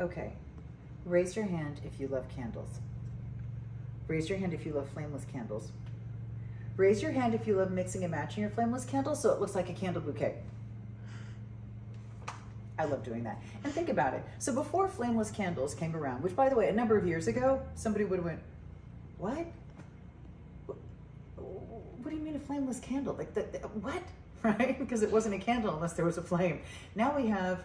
Okay, raise your hand if you love candles. Raise your hand if you love flameless candles. Raise your hand if you love mixing and matching your flameless candles so it looks like a candle bouquet. I love doing that. And think about it. So before flameless candles came around, which by the way, a number of years ago, somebody would have went, what? What do you mean a flameless candle? Like, the, the, what? Right? Because it wasn't a candle unless there was a flame. Now we have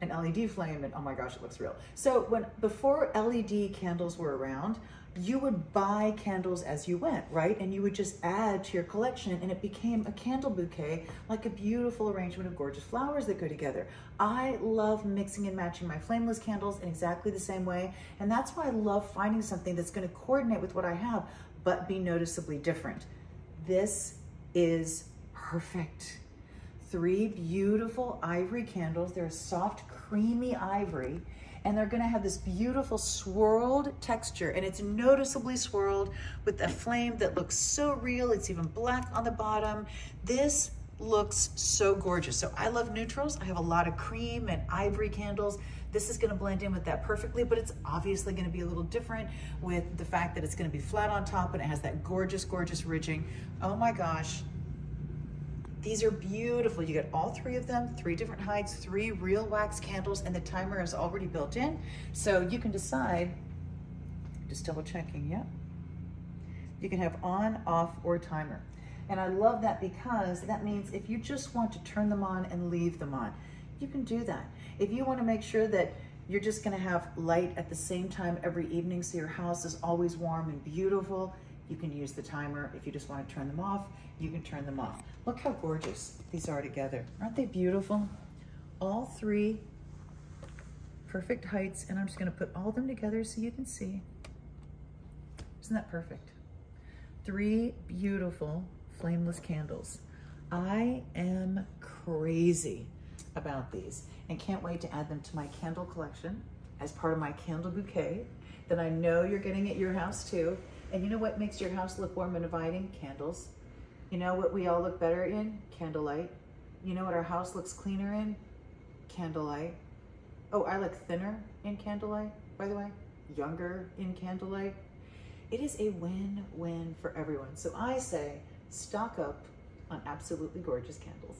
an LED flame and oh my gosh, it looks real. So when before LED candles were around, you would buy candles as you went, right? And you would just add to your collection and it became a candle bouquet, like a beautiful arrangement of gorgeous flowers that go together. I love mixing and matching my flameless candles in exactly the same way. And that's why I love finding something that's gonna coordinate with what I have, but be noticeably different. This is perfect three beautiful ivory candles. They're soft, creamy ivory, and they're gonna have this beautiful swirled texture, and it's noticeably swirled with a flame that looks so real. It's even black on the bottom. This looks so gorgeous. So I love neutrals. I have a lot of cream and ivory candles. This is gonna blend in with that perfectly, but it's obviously gonna be a little different with the fact that it's gonna be flat on top and it has that gorgeous, gorgeous ridging. Oh my gosh, these are beautiful. You get all three of them, three different heights, three real wax candles, and the timer is already built in. So you can decide, just double checking, yeah. You can have on, off, or timer. And I love that because that means if you just want to turn them on and leave them on, you can do that. If you want to make sure that you're just going to have light at the same time every evening so your house is always warm and beautiful, you can use the timer. If you just want to turn them off, you can turn them off. Look how gorgeous these are together. Aren't they beautiful? All three perfect heights, and I'm just gonna put all of them together so you can see. Isn't that perfect? Three beautiful flameless candles. I am crazy about these and can't wait to add them to my candle collection as part of my candle bouquet that I know you're getting at your house too. And you know what makes your house look warm and inviting? Candles. You know what we all look better in? Candlelight. You know what our house looks cleaner in? Candlelight. Oh, I look thinner in candlelight, by the way. Younger in candlelight. It is a win-win for everyone. So I say stock up on absolutely gorgeous candles.